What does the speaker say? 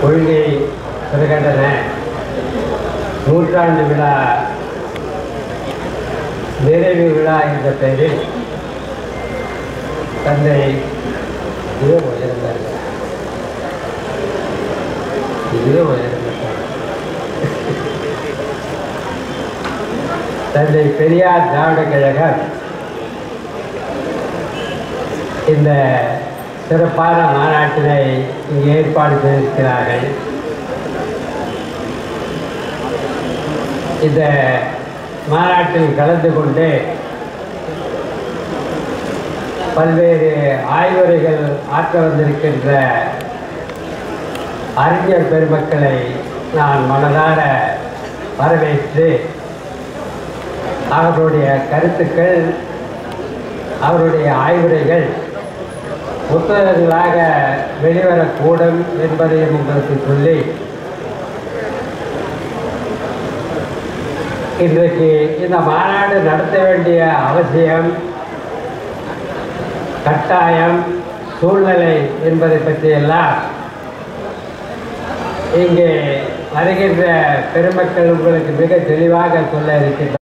கொள்கை பிரகடன நூற்றாண்டு விழா நிறைவு விழா என்ற பெயரில் தந்தை இது உயர்ந்தார் இது உயர்ந்தார் தந்தை பெரியார் திராவிட கழகம் இந்த சிறப்பான மாநாட்டினை இங்கே ஏற்பாடு செய்திருக்கிறார்கள். இந்த மாநாட்டில் கலந்து கொண்டு பல்வேறு ஆய்வுரைகள் ஆற்ற வந்திருக்கின்ற அறிஞர் பெருமக்களை நான் மனதார வரவேற்று அவர்களுடைய கருத்துக்கள் அவருடைய ஆய்வுரைகள் புத்தகங்களாக வெளிவரக்கூடும் என்பதையும் உங்களுக்கு சொல்லி இன்றைக்கு இந்த மாநாடு நடத்த வேண்டிய அவசியம் கட்டாயம் சூழ்நிலை என்பதை பற்றியெல்லாம் இங்கே வருகின்ற பெருமக்கள் உங்களுக்கு மிக தெளிவாக சொல்ல இருக்கின்ற